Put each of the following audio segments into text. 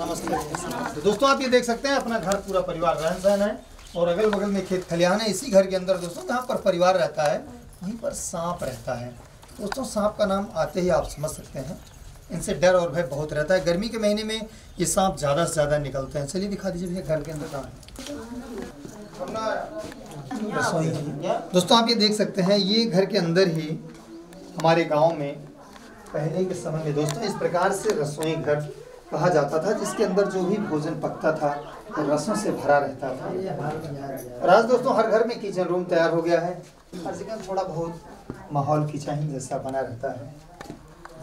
नमस्ते दोस्तों, आप ये देख सकते हैं, अपना घर पूरा परिवार रहन सहन है। और अगल बगल में खेत खलिहान है, इसी घर के अंदर दोस्तों, जहाँ पर परिवार रहता है, वहीं पर सांप रहता है। दोस्तों, सांप का नाम आते ही आप समझ सकते हैं। इनसे डर और भय बहुत रहता है। गर्मी के महीने में ये सांप ज़्यादा से ज़्यादा निकलते हैं। चलिए दिखा दीजिए भैया घर के अंदर कहाँ दोस्तों, आप ये देख सकते हैं, ये घर के अंदर ही हमारे गाँव में पहले के समय में दोस्तों इस प्रकार से रसोई घर कहा जाता था, जिसके अंदर जो भी भोजन पकता था, वो रसों से भरा रहता था। और आज दोस्तों, हर घर में किचन रूम तैयार हो गया है। हर जगह थोड़ा बहुत माहौल किचन जैसा बना रहता है।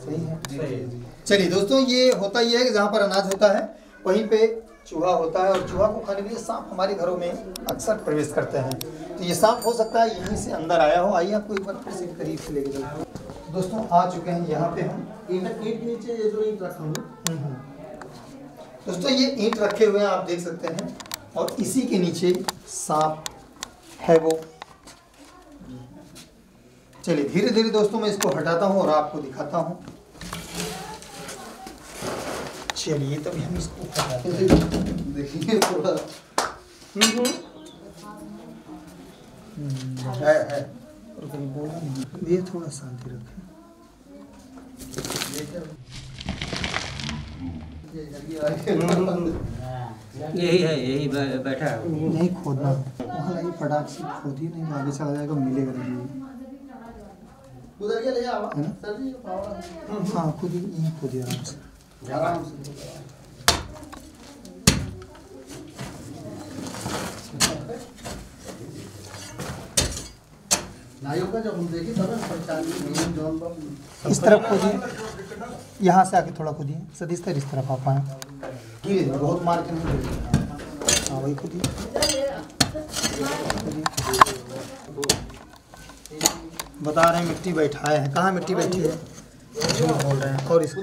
सही है चलिए दोस्तों ये होता ही है कि जहाँ पर अनाज होता है वहीं पे चूहा होता है और चूहा को खाने के लिए सांप हमारे घरों में अक्सर प्रवेश करते हैं। तो ये सांप हो सकता है यहीं से अंदर आया हो। आइए आपको एक बार फिर से करीब से लेके चलते दोस्तों आ चुके हैं यहाँ पे हम। ईट ईंट नीचे ये जो ईंट रखा हूँ। दोस्तों ये ईट रखे हुए हैं आप देख सकते हैं। और इसी के नीचे सांप है वो। चलिए धीरे धीरे दोस्तों मैं इसको हटाता हूँ और आपको दिखाता हूँ। चलिए तभी हम इसको हटाते हैं। देखिए थोड़ा है है। और कहीं बोला नहीं ये थोड़ा शांति रखें। यही है यही बैठा है। नहीं खोदना। वहाँ लगी फटाक से खोद ही नहीं आगे चला जाएगा मिलेगा नहीं। उधर के ले है? सर जी पावर हाँ खुद ही यहीं खोदिए आराम से आराम से इस तरफ़ खोदिए यहाँ से आके थोड़ा खोदिए सतीश सर इस तरफ़ आप आए। बहुत मार के नहीं हाँ वही खोदिए। बता रहे हैं मिट्टी बैठाए हैं। कहाँ मिट्टी बैठी है? झूठ बोल रहे हैं और इसको।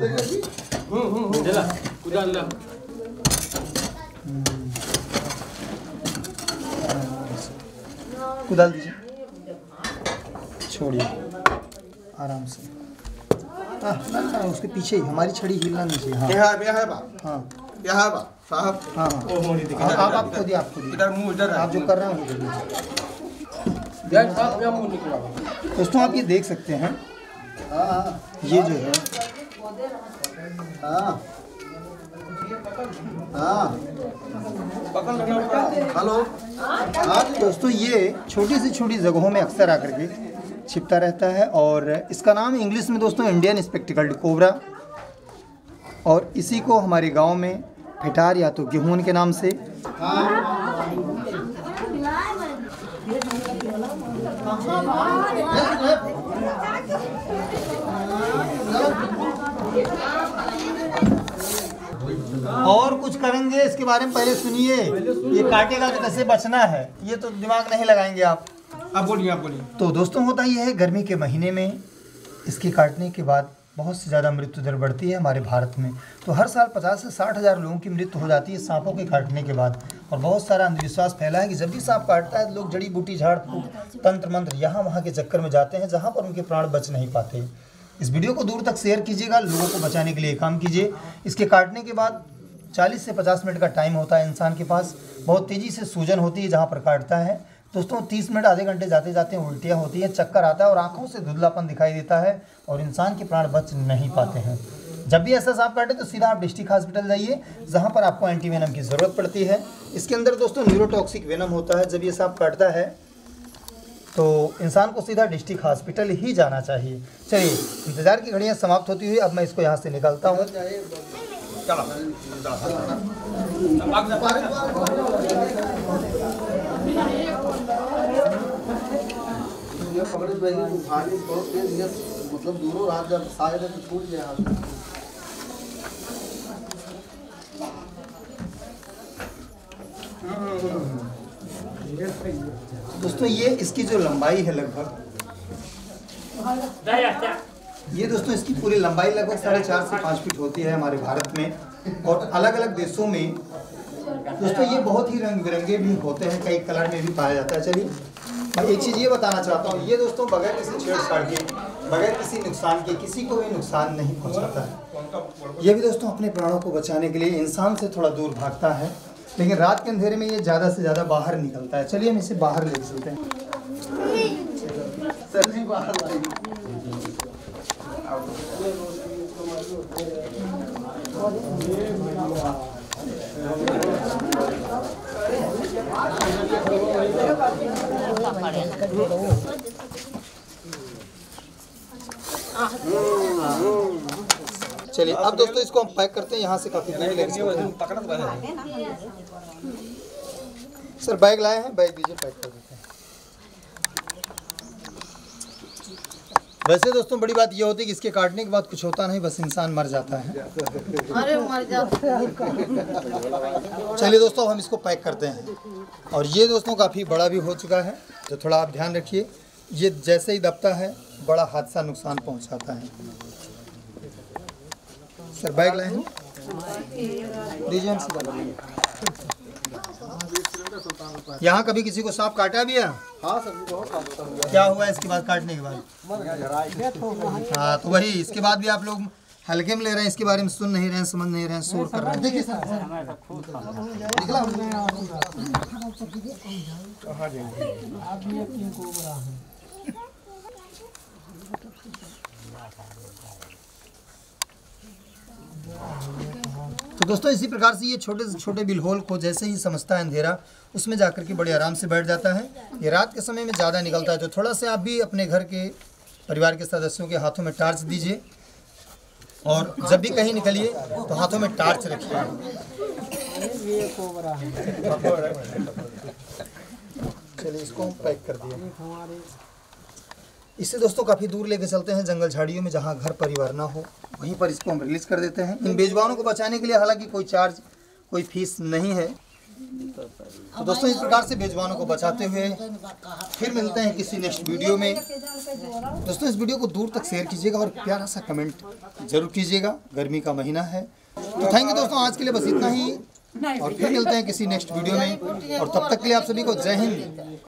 कुदाल दीजिए। छोड़िए। आराम से। ना उसके पीछे ही हमारी छड़ी हिलना नहीं चाहिए हाँ। क्या है बा। हाँ। क्या है बा साहब। हाँ। हाँ आप- आप खुद ही आप खुद इधर मुँह इधर आप जो कर रहे हैं दोस्तों आप ये देख सकते हैं। हाँ हाँ। ये जो है। हाँ। हाँ। हेलो। हाँ। दोस्तों ये छोटी से छोटी जगहों में अक्सर आकर के छिपता रहता है और इसका नाम इंग्लिश में दोस्तों इंडियन स्पेक्टिकल्ड कोबरा और इसी को हमारे गाँव में फिटार या तो गेहून के नाम से और कुछ करेंगे इसके बारे में पहले सुनिए। ये काटेगा तो कैसे बचना है? ये तो दिमाग नहीं लगाएँगे आप। आप बोलिए आप बोलिए। तो दोस्तों होता ये है गर्मी के महीने में इसके काटने के बाद बहुत से ज़्यादा मृत्यु दर बढ़ती है हमारे भारत में। तो हर साल 50 से साठ हज़ार लोगों की मृत्यु हो जाती है सांपों के काटने के बाद। और बहुत सारा अंधविश्वास फैला है कि जब भी सांप काटता है, लोग जड़ी बूटी, झाड़ फूक तंत्र, मंत्र यहाँ वहाँ के चक्कर में जाते हैं, जहाँ पर उनके प्राण बच नहीं पाते। इस वीडियो को दूर तक शेयर कीजिएगा, लोगों को बचाने के लिए काम कीजिए। इसके काटने के बाद 40 से 50 मिनट का टाइम होता है इंसान के पास। बहुत तेज़ी से सूजन होती है जहाँ पर काटता है। दोस्तों 30 मिनट आधे घंटे जाते जाते उल्टियाँ होती हैं, चक्कर आता है और आँखों से धुंधलापन दिखाई देता है और इंसान के प्राण बच नहीं पाते हैं। जब भी ऐसा सांप काटे तो सीधा आप डिस्ट्रिक्ट हॉस्पिटल जाइए, जहाँ पर आपको एंटी वेनम की ज़रूरत पड़ती है। इसके अंदर दोस्तों न्यूरोटॉक्सिक वेनम होता है, जब ये सांप काटता है तो इंसान को सीधा डिस्ट्रिक्ट हॉस्पिटल ही जाना चाहिए। चलिए, इंतज़ार की घड़ियाँ समाप्त होती हुई अब मैं इसको यहाँ से निकालता हूँ। मतलब दूरों रात जब तो छूट गया। दोस्तों ये इसकी जो लंबाई है लगभग ये दोस्तों इसकी पूरी लंबाई लगभग साढ़े चार से पाँच फीट होती है हमारे भारत में। और अलग अलग देशों में दोस्तों ये बहुत ही रंग बिरंगे भी होते हैं कई कलर में भी पाया जाता है। चलिए मैं एक चीज़ ये बताना चाहता हूँ ये दोस्तों बगैर किसी छेड़छाड़ के बगैर किसी नुकसान के किसी को भी नुकसान नहीं पहुँचाता है। ये भी दोस्तों अपने प्राणों को बचाने के लिए इंसान से थोड़ा दूर भागता है। लेकिन रात के अंधेरे में ये ज़्यादा से ज़्यादा बाहर निकलता है। चलिए हम इसे बाहर ले चलते हैं। बाहर चलिए अब दोस्तों इसको हम पैक करते हैं यहाँ से काफ़ी दूर लेके चलते पकड़ रहे सर बैग लाए हैं बैग दीजिए पैक कर देते हैं। वैसे दोस्तों बड़ी बात ये होती है कि इसके काटने के बाद कुछ होता नहीं बस इंसान मर जाता है। अरे मर जा चलिए दोस्तों हम इसको पैक करते हैं। और ये दोस्तों काफ़ी बड़ा भी हो चुका है तो थोड़ा आप ध्यान रखिए। ये जैसे ही दबता है बड़ा हादसा नुकसान पहुंचाता है। सर बैग लाए हैं? दीजिए। यहाँ कभी किसी को सांप काटा भी है? हाँ सर क्या हुआ इसके बाद काटने के बाद? हाँ तो वही इसके बाद भी आप लोग हल्के में ले रहे हैं इसके बारे में सुन नहीं रहे हैं समझ नहीं रहे हैं शोर कर रहे हैं। देखिए तो दोस्तों, इसी प्रकार से ये छोटे से छोटे बिल होल को जैसे ही समझता है अंधेरा, उसमें जाकर के बड़े आराम से बैठ जाता है। ये रात के समय में ज़्यादा निकलता है तो थोड़ा सा आप भी अपने घर के परिवार के सदस्यों के हाथों में टार्च दीजिए और जब भी कहीं निकलिए तो हाथों में टार्च रखिए। चलिए, इसको हम पैक कर दिए। इससे दोस्तों काफ़ी दूर लेके चलते हैं जंगल झाड़ियों में जहाँ घर परिवार ना हो। वहीं पर इसको हम रिलीज़ कर देते हैं। इन बेजवानों को बचाने के लिए हालाँकि कोई चार्ज कोई फ़ीस नहीं है। तो दोस्तों, इस प्रकार से बेजवानों को बचाते हुए फिर मिलते हैं किसी नेक्स्ट वीडियो में। दोस्तों, इस वीडियो को दूर तक शेयर कीजिएगा और प्यारा सा कमेंट ज़रूर कीजिएगा। गर्मी का महीना है। तो थैंक यू दोस्तों, आज के लिए बस इतना ही। और फिर मिलते हैं किसी नेक्स्ट वीडियो में। और तब तक के लिए आप सभी को जय हिंद।